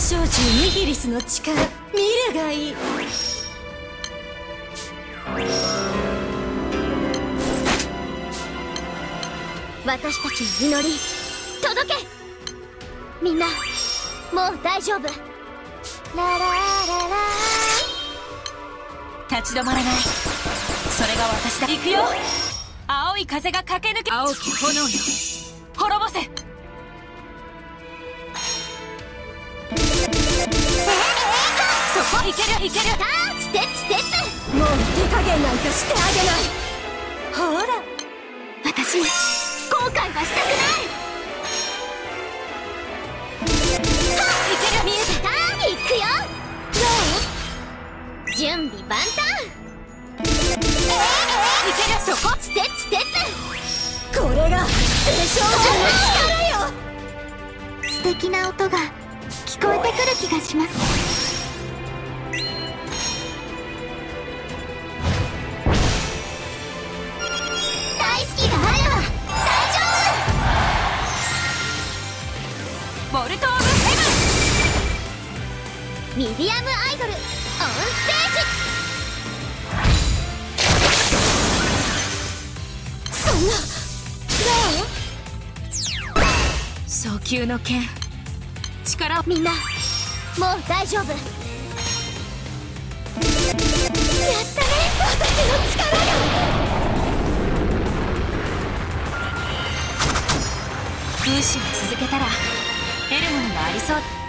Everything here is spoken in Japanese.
少獣ニギリスの力見るがいい。私たちの祈り届け。みんなもう大丈夫。ララララ。立ち止まらない。それが私だ。行くよ。青い風が駆け抜け。青き炎よいけるいける。さあステップステッもう手加減なんかしてあげない。ほらプ私後悔はしたくない。いける見えて。さあ行くよ。どう？準備万端。いける。そこステップステップこれが青の力よ。素敵な音が聞こえてくる気がしますボルト・オブ・ヘ夫ミディアムアイドルオンステージ。そんなどう？ブン早急の剣。力をみんな。もう大丈夫。やったね。私の力が風刺を続けたら。がありそう。